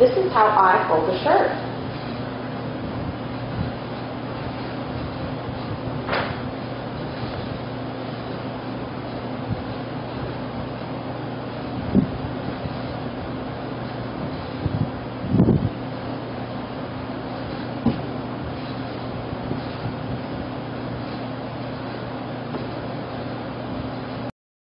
This is how I fold a shirt.